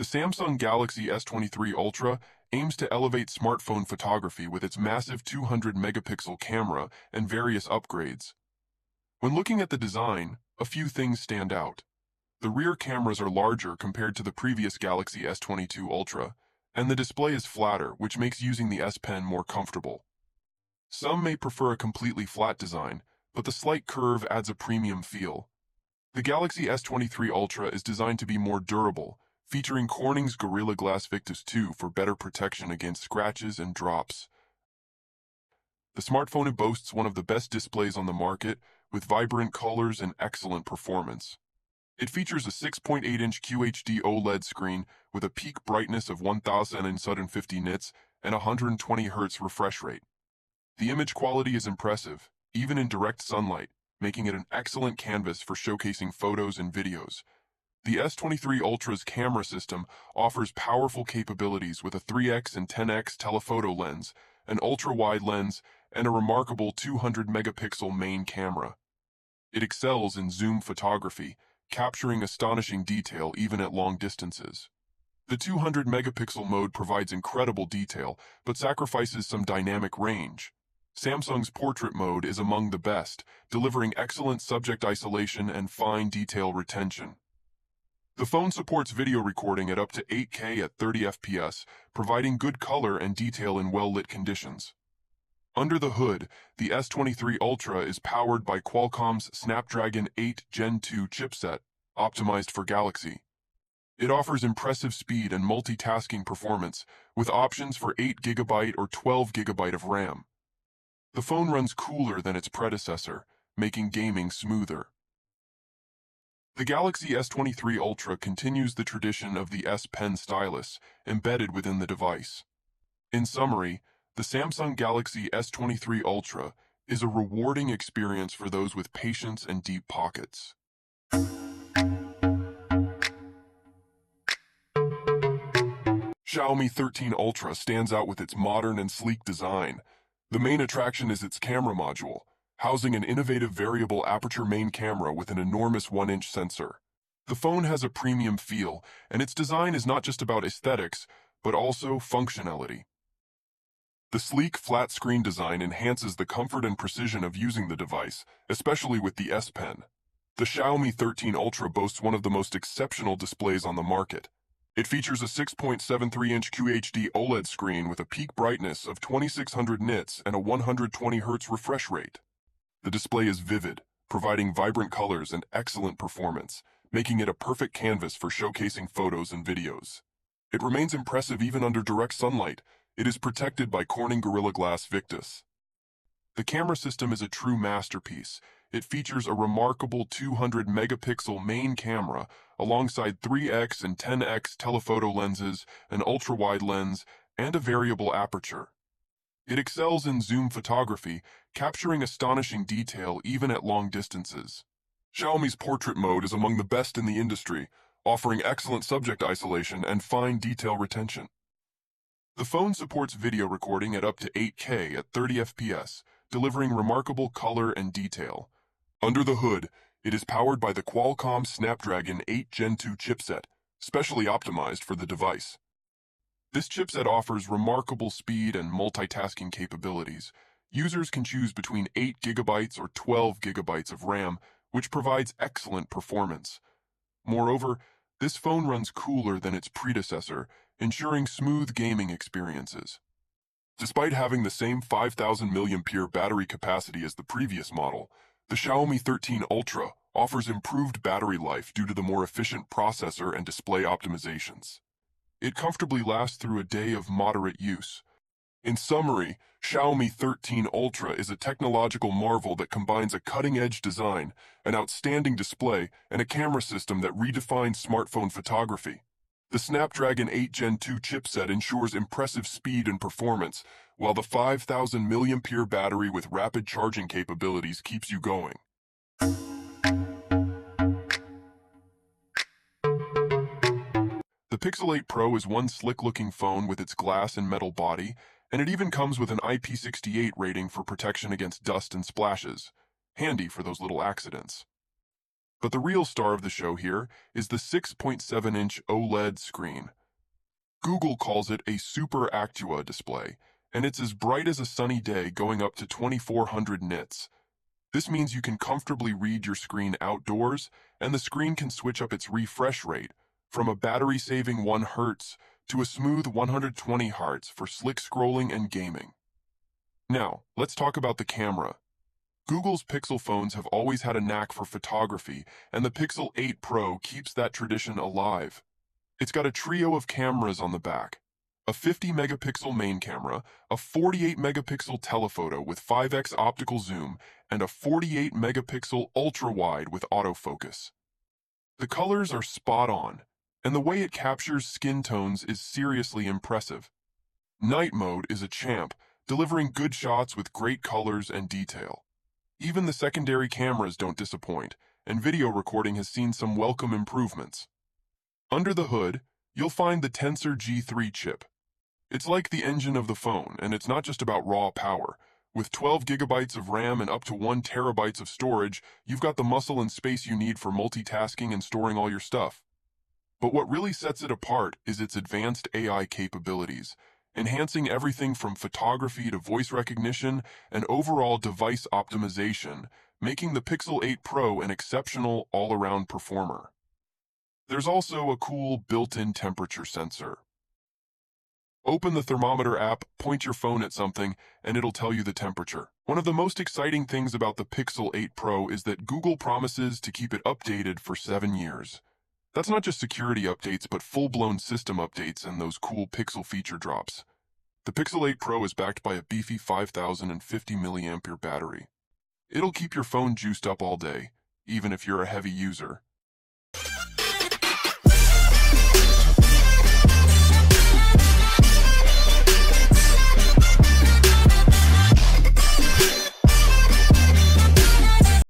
The Samsung Galaxy S23 Ultra aims to elevate smartphone photography with its massive 200 megapixel camera and various upgrades. When looking at the design, a few things stand out. The rear cameras are larger compared to the previous Galaxy S22 Ultra, and the display is flatter, which makes using the S Pen more comfortable. Some may prefer a completely flat design, but the slight curve adds a premium feel. The Galaxy S23 Ultra is designed to be more durable, featuring Corning's Gorilla Glass Victus 2 for better protection against scratches and drops. The smartphone boasts one of the best displays on the market, with vibrant colors and excellent performance. It features a 6.8-inch QHD OLED screen with a peak brightness of 1050 nits and 120 Hz refresh rate. The image quality is impressive, even in direct sunlight, making it an excellent canvas for showcasing photos and videos. The S23 Ultra's camera system offers powerful capabilities with a 3x and 10x telephoto lens, an ultra-wide lens, and a remarkable 200 megapixel main camera. It excels in zoom photography, capturing astonishing detail even at long distances. The 200 megapixel mode provides incredible detail, but sacrifices some dynamic range. Samsung's portrait mode is among the best, delivering excellent subject isolation and fine detail retention. The phone supports video recording at up to 8K at 30 FPS, providing good color and detail in well-lit conditions. Under the hood, the S23 Ultra is powered by Qualcomm's Snapdragon 8 Gen 2 chipset, optimized for Galaxy. It offers impressive speed and multitasking performance, with options for 8GB or 12GB of RAM. The phone runs cooler than its predecessor, making gaming smoother. The Galaxy S23 Ultra continues the tradition of the S Pen stylus embedded within the device. In summary, the Samsung Galaxy S23 Ultra is a rewarding experience for those with patience and deep pockets. Xiaomi 13 Ultra stands out with its modern and sleek design. The main attraction is its camera module, housing an innovative variable aperture main camera with an enormous 1-inch sensor. The phone has a premium feel, and its design is not just about aesthetics, but also functionality. The sleek, flat-screen design enhances the comfort and precision of using the device, especially with the S Pen. The Xiaomi 13 Ultra boasts one of the most exceptional displays on the market. It features a 6.73-inch QHD OLED screen with a peak brightness of 2600 nits and a 120 Hz refresh rate. The display is vivid, providing vibrant colors and excellent performance, making it a perfect canvas for showcasing photos and videos. It remains impressive even under direct sunlight. It is protected by Corning Gorilla Glass Victus. The camera system is a true masterpiece. It features a remarkable 200 megapixel main camera alongside 3x and 10x telephoto lenses, an ultra-wide lens, and a variable aperture. It excels in zoom photography, capturing astonishing detail even at long distances. Xiaomi's portrait mode is among the best in the industry, offering excellent subject isolation and fine detail retention. The phone supports video recording at up to 8K at 30 FPS, delivering remarkable color and detail. Under the hood, it is powered by the Qualcomm Snapdragon 8 Gen 2 chipset, specially optimized for the device. This chipset offers remarkable speed and multitasking capabilities. Users can choose between 8 gigabytes or 12 gigabytes of RAM, which provides excellent performance. Moreover, this phone runs cooler than its predecessor, ensuring smooth gaming experiences. Despite having the same 5000 mAh battery capacity as the previous model, the Xiaomi 13 Ultra offers improved battery life due to the more efficient processor and display optimizations. It comfortably lasts through a day of moderate use. In summary, Xiaomi 13 Ultra is a technological marvel that combines a cutting-edge design, an outstanding display, and a camera system that redefines smartphone photography. The Snapdragon 8 Gen 2 chipset ensures impressive speed and performance, while the 5000 mAh battery with rapid charging capabilities keeps you going. The Pixel 8 Pro is one slick-looking phone with its glass and metal body, and it even comes with an IP68 rating for protection against dust and splashes. Handy for those little accidents. But the real star of the show here is the 6.7-inch OLED screen. Google calls it a Super Actua display, and it's as bright as a sunny day going up to 2400 nits. This means you can comfortably read your screen outdoors, and the screen can switch up its refresh rate from a battery-saving 1 Hz to a smooth 120 Hz for slick scrolling and gaming. Now, let's talk about the camera. Google's Pixel phones have always had a knack for photography, and the Pixel 8 Pro keeps that tradition alive. It's got a trio of cameras on the back. A 50 megapixel main camera, a 48 megapixel telephoto with 5x optical zoom, and a 48 megapixel ultra-wide with autofocus. The colors are spot on, and the way it captures skin tones is seriously impressive. Night mode is a champ, delivering good shots with great colors and detail. Even the secondary cameras don't disappoint, and video recording has seen some welcome improvements. Under the hood, you'll find the Tensor G3 chip. It's like the engine of the phone, and it's not just about raw power. With 12 gigabytes of RAM and up to 1 terabytes of storage, you've got the muscle and space you need for multitasking and storing all your stuff. But what really sets it apart is its advanced AI capabilities, enhancing everything from photography to voice recognition and overall device optimization, making the Pixel 8 Pro an exceptional all-around performer. There's also a cool built-in temperature sensor. Open the thermometer app, point your phone at something, and it'll tell you the temperature. One of the most exciting things about the Pixel 8 Pro is that Google promises to keep it updated for seven years. That's not just security updates, but full-blown system updates and those cool Pixel feature drops. The Pixel 8 Pro is backed by a beefy 5050 mAh battery. It'll keep your phone juiced up all day, even if you're a heavy user.